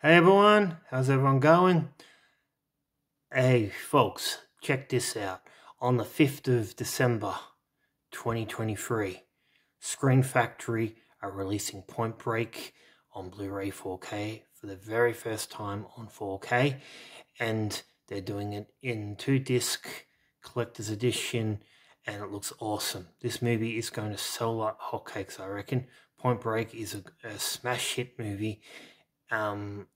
Hey everyone, how's everyone going? Hey folks, check this out. On the 5th of December 2023, Scream Factory are releasing Point Break on Blu ray 4K for the very first time on 4K, and they're doing it in two disc collector's edition, and it looks awesome. This movie is going to sell like hotcakes, I reckon. Point Break is a, a smash hit movie um,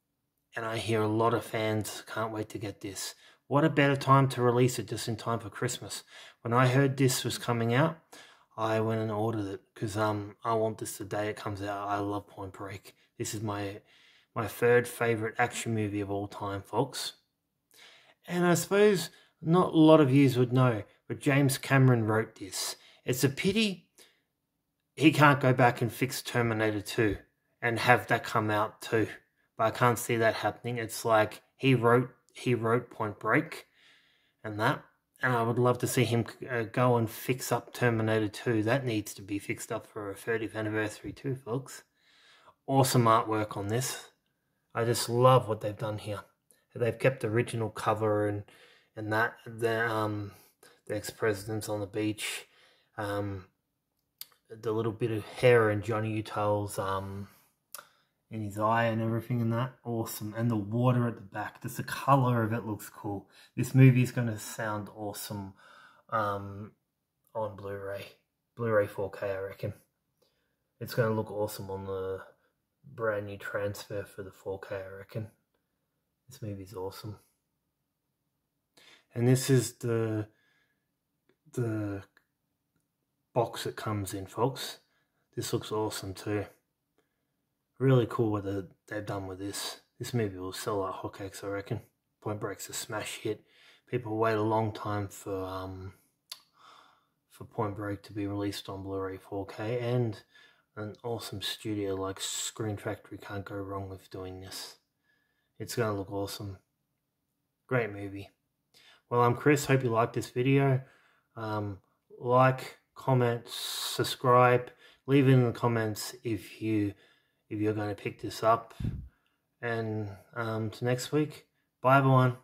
and I hear a lot of fans can't wait to get this. What a better time to release it just in time for Christmas. When I heard this was coming out, I went and ordered it because um I want this the day it comes out. I love Point Break. This is my my third favorite action movie of all time, folks. And I suppose not a lot of yous would know, but James Cameron wrote this. It's a pity he can't go back and fix Terminator 2 and have that come out too but I can't see that happening. It's like he wrote he wrote Point Break, and that, and I would love to see him uh, go and fix up Terminator Two. That needs to be fixed up for a 30th anniversary too, folks. Awesome artwork on this. I just love what they've done here. They've kept the original cover and and that the um the ex presidents on the beach, um, the little bit of hair and Johnny Utah's um in his eye and everything and that. Awesome. And the water at the back, just the color of it looks cool. This movie is going to sound awesome um, on Blu-ray. Blu-ray 4K, I reckon. It's going to look awesome on the brand new transfer for the 4K, I reckon. This movie's awesome. And this is the the box it comes in, folks. This looks awesome too really cool what they've done with this. This movie will sell like hotcakes, I reckon. Point Break's a smash hit. People wait a long time for um for Point Break to be released on Blu-ray 4K, and an awesome studio like Scream Factory can't go wrong with doing this. It's gonna look awesome. Great movie. Well, I'm Chris. Hope you liked this video. Um, like, comment, subscribe. Leave it in the comments if you if you're going to pick this up. And um, to next week, bye everyone.